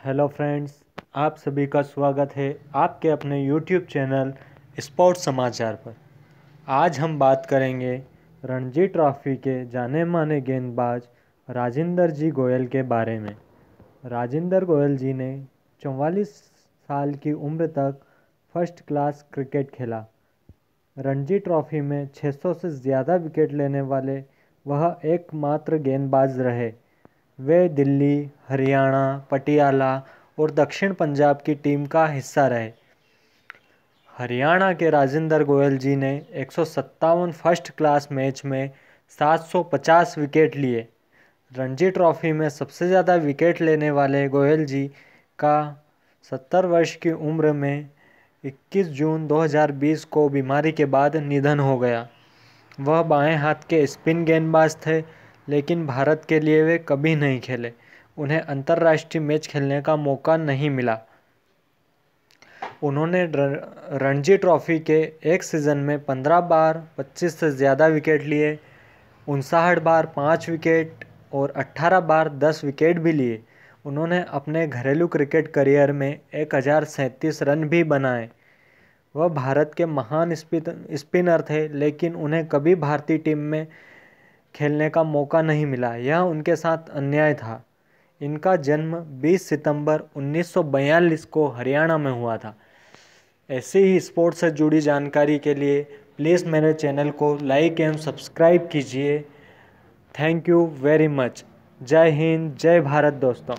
Hello friends, आप सभी का स्वागत है आपके अपने यूट्यूब चैनल स्पोर्ट्स समाचार पर। आज हम बात करेंगे रणजी ट्रॉफी के जाने माने गेंदबाज राजिंदर जी गोयल के बारे में। राजिंदर गोयल जी ने चौवालीस साल की उम्र तक फ़र्स्ट क्लास क्रिकेट खेला। रणजी ट्रॉफी में 600 से ज़्यादा विकेट लेने वाले वह एकमात्र गेंदबाज रहे। वे दिल्ली, हरियाणा, पटियाला और दक्षिण पंजाब की टीम का हिस्सा रहे। हरियाणा के राजेंद्र गोयल जी ने एक सौ सत्तावन फ़र्स्ट क्लास मैच में 750 विकेट लिए। रणजी ट्रॉफी में सबसे ज़्यादा विकेट लेने वाले गोयल जी का 70 वर्ष की उम्र में 21 जून 2020 को बीमारी के बाद निधन हो गया। वह बाएँ हाथ के स्पिन गेंदबाज थे लेकिन भारत के लिए वे कभी नहीं खेले। उन्हें अंतर्राष्ट्रीय मैच खेलने का मौका नहीं मिला। उन्होंने रणजी ट्रॉफी के एक सीज़न में पंद्रह बार पच्चीस से ज़्यादा विकेट लिए, उनसाठ बार पाँच विकेट और अट्ठारह बार दस विकेट भी लिए। उन्होंने अपने घरेलू क्रिकेट करियर में एक हज़ार सैंतीस रन भी बनाए। वह भारत के महान स्पिनर थे, लेकिन उन्हें कभी भारतीय टीम में खेलने का मौका नहीं मिला। यह उनके साथ अन्याय था। इनका जन्म 20 सितंबर 1942 को हरियाणा में हुआ था। ऐसे ही स्पोर्ट्स से जुड़ी जानकारी के लिए प्लीज़ मेरे चैनल को लाइक एंड सब्सक्राइब कीजिए। Thank you very much. जय हिंद, जय भारत दोस्तों।